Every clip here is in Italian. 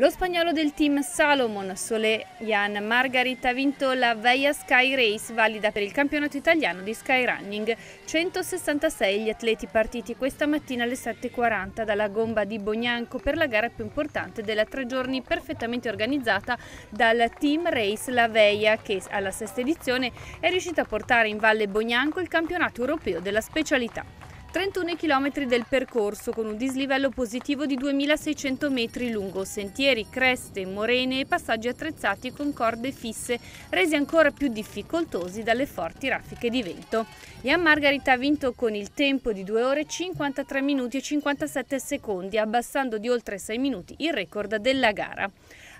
Lo spagnolo del team Salomon Solejan Margarit ha vinto la Veia Sky Race valida per il campionato italiano di Skyrunning. 166 gli atleti partiti questa mattina alle 7.40 dalla gomba di Bognanco per la gara più importante della tre giorni perfettamente organizzata dal team Race La Veia che alla sesta edizione è riuscita a portare in Valle Bognanco il campionato europeo della specialità. 31 km del percorso con un dislivello positivo di 2600 metri lungo, sentieri, creste, morene e passaggi attrezzati con corde fisse, resi ancora più difficoltosi dalle forti raffiche di vento. Ian Margarit ha vinto con il tempo di 2 ore 53 minuti e 57 secondi, abbassando di oltre 6 minuti il record della gara.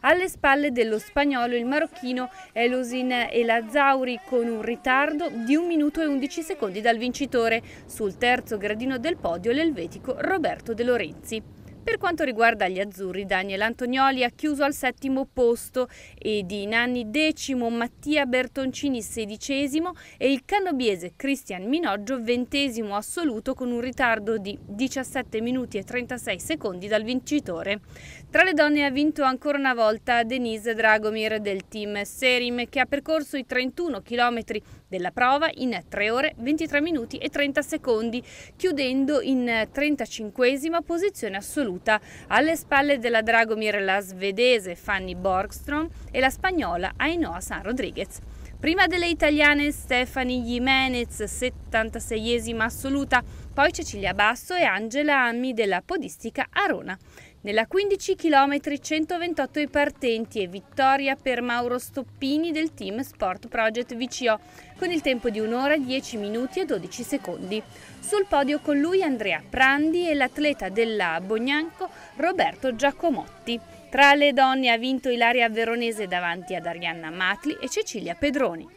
Alle spalle dello spagnolo il marocchino Elosin Elazzauri con un ritardo di 1 minuto e 11 secondi dal vincitore. Sul terzo gradino del podio l'elvetico Roberto De Lorenzi. Per quanto riguarda gli azzurri, Daniel Antonioli ha chiuso al settimo posto ed in anni decimo Mattia Bertoncini sedicesimo e il canobiese Cristian Minoggio ventesimo assoluto con un ritardo di 17 minuti e 36 secondi dal vincitore. Tra le donne ha vinto ancora una volta Denise Dragomir del team Serim che ha percorso i 31 km della prova in 3 ore 23 minuti e 30 secondi, chiudendo in 35 posizione assoluta assoluta. Alle spalle della Dragomir la svedese Fanny Borgstrom e la spagnola Ainhoa San Rodriguez. Prima delle italiane Stefani Jimenez, 76esima assoluta, poi Cecilia Basso e Angela Ammi della podistica Arona. Nella 15 km 128 i partenti e vittoria per Mauro Stoppini del team Sport Project VCO con il tempo di 1 ora 10 minuti e 12 secondi. Sul podio con lui Andrea Prandi e l'atleta della Bognanco Roberto Giacomotti. Tra le donne ha vinto Ilaria Veronese davanti ad Arianna Matli e Cecilia Pedroni.